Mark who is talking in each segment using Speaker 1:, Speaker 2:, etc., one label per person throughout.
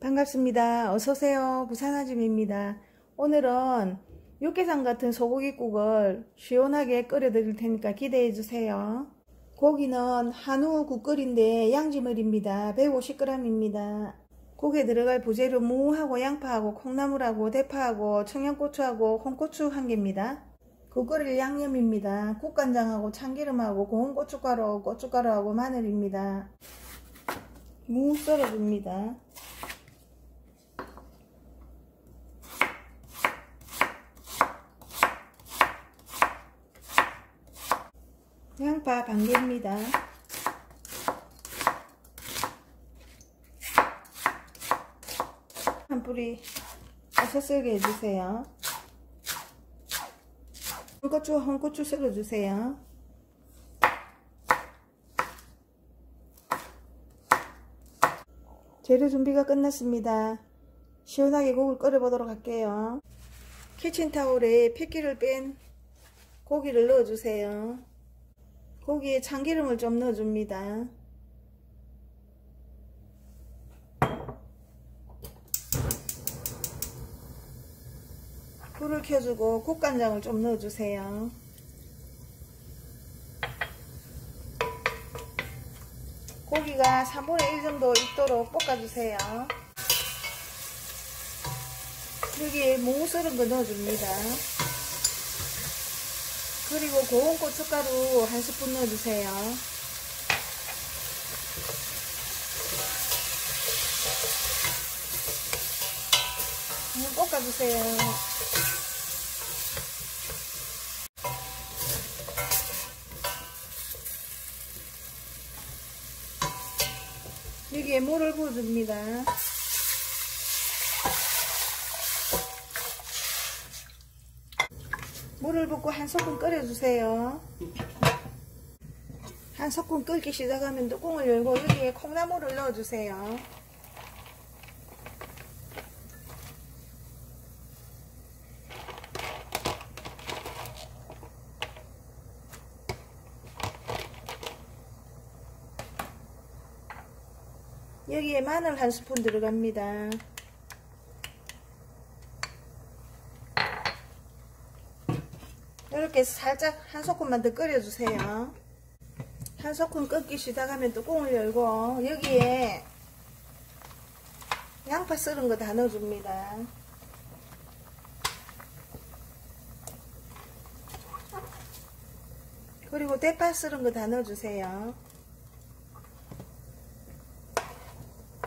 Speaker 1: 반갑습니다. 어서오세요. 부산아줌입니다. 오늘은 육개장 같은 소고기국을 시원하게 끓여 드릴 테니까 기대해 주세요. 고기는 한우 국끓인데 양지물입니다. 150g입니다. 국에 들어갈 부재료 무하고 양파하고 콩나물하고 대파하고 청양고추하고 홍고추 한 개입니다. 국 끓일 양념입니다. 국간장하고 참기름하고 고운 고춧가루, 고춧가루하고 마늘입니다. 무 썰어줍니다. 양파 반 개입니다. 한 뿌리 썰게 해주세요. 홍고추, 홍고추 썰어주세요. 재료 준비가 끝났습니다. 시원하게 국을 끓여보도록 할게요. 키친타올에 핏기를 뺀 고기를 넣어주세요. 고기에 참기름을 좀 넣어줍니다. 불을 켜주고 국간장을 좀 넣어주세요. 고기가 3분의 1 정도 익도록 볶아주세요. 여기에 무 썰은 거 넣어줍니다. 그리고 고운 고춧가루 한 스푼 넣어주세요. 볶아주세요. 여기에 물을 부어줍니다. 물을 붓고 한 소끔 끓여주세요. 한 소끔 끓기 시작하면 뚜껑을 열고 여기에 콩나물을 넣어주세요. 여기에 마늘 한 스푼 들어갑니다. 이렇게 살짝 한 소금만 더 끓여주세요. 한 소금 끓기 시작하면 뚜껑을 열고 여기에 양파 썰은 거 다 넣어줍니다. 그리고 대파 썰은 거 다 넣어주세요.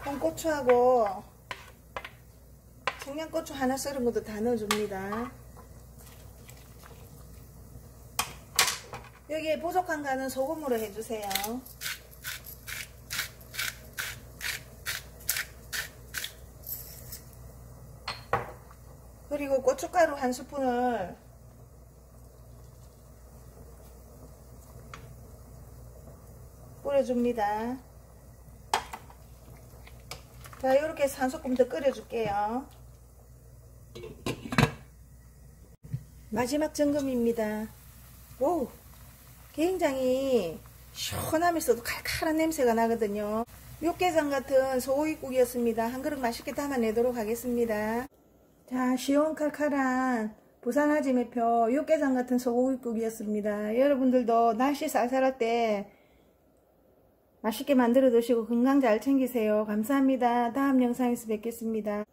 Speaker 1: 홍고추하고 청양고추 하나 썰은 것도 다 넣어줍니다. 여기에 부족한 간은 소금으로 해주세요. 그리고 고춧가루 한 스푼을 뿌려줍니다. 자 이렇게 소끔 더 끓여줄게요. 마지막 점검입니다. 오 굉장히 시원하면서도 칼칼한 냄새가 나거든요. 육개장 같은 소고기국이었습니다. 한 그릇 맛있게 담아내도록 하겠습니다. 자 시원칼칼한 부산 아지매표 육개장 같은 소고기국이었습니다. 여러분들도 날씨 쌀쌀할 때 맛있게 만들어 드시고 건강 잘 챙기세요. 감사합니다. 다음 영상에서 뵙겠습니다.